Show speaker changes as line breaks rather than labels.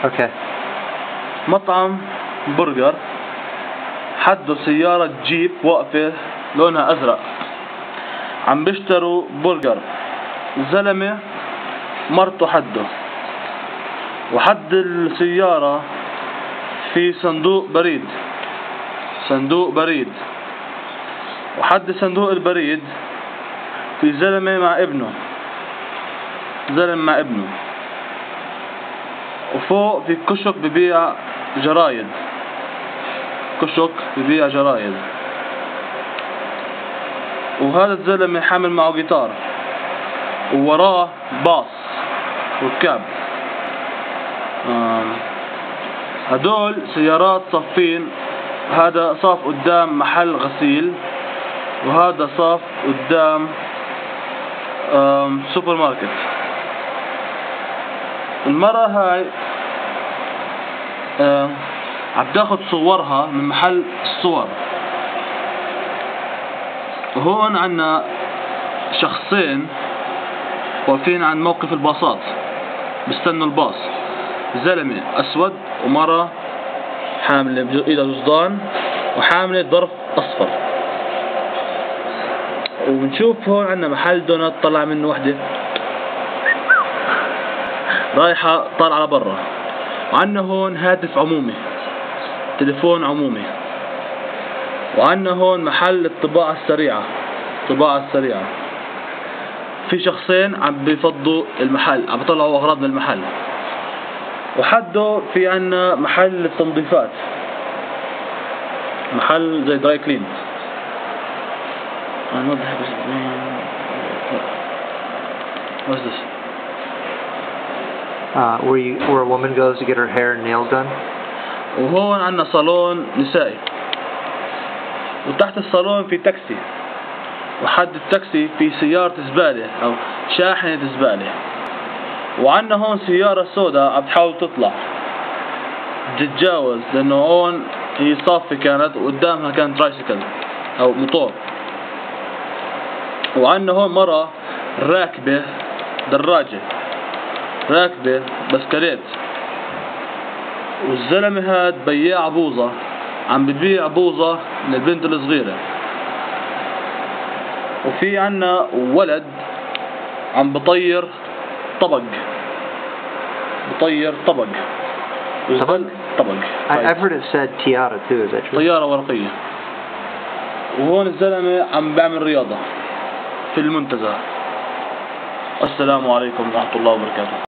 Okay.
مطعم برجر حده سيارة جيب واقفة لونها أزرق. عم بيشتروا برجر. زلمة مرته حده. وحد السيارة في صندوق بريد. صندوق بريد. وحد صندوق البريد في زلمة مع ابنه. زلمة مع ابنه. وفوق في كشك ببيع جرايد. كشك ببيع جرايد. وهذا الزلمة حامل معه جيتار. ووراه باص ركاب هدول سيارات صفين هذا صف قدام محل غسيل. وهذا صف قدام سوبر ماركت. المرة هاي عم تاخد صورها من محل الصور. وهون عنا شخصين واقفين عند موقف الباصات بيستنوا الباص. زلمة أسود ومرة حاملة بإيدها جزدان وحاملة ظرف أصفر. وبنشوف هون عنا محل دونات طلع منه وحدة رايحة طالعة لبرا. وعنا هون هاتف عمومي تليفون عمومي وعنا هون محل الطباعة السريعة. الطباعة السريعة. في شخصين عم بيفضوا المحل عم بيطلعوا أغراض من المحل. وحده في عنا محل التنظيفات. محل زي dry clean بس What's this?
Uh, where you where a woman goes to get her hair and nails done.
وهون عندنا صالون نسائي. وتحت الصالون في تاكسي. وحد التاكسي في سيارة زبالة أو شاحنة زبالة. وعندنا هون سيارة سوداء عم تحاول تطلع. تتجاوز لأنه هون هي صافة كانت وقدامها كان tricycle أو موتور. وعندنا هون مرة راكبة دراجة. راكبة بسكليت والزلمة هاد بياع بوظة. عم ببيع بوظة للبنت الصغيرة. وفي عنا ولد عم بطير طبق. بطير طبق.
طبق؟
طبق.
I've heard it said Tiara too. Is that true?
طيارة ورقية. وهون الزلمة عم بعمل رياضة في المنتزه. السلام عليكم ورحمة الله وبركاته.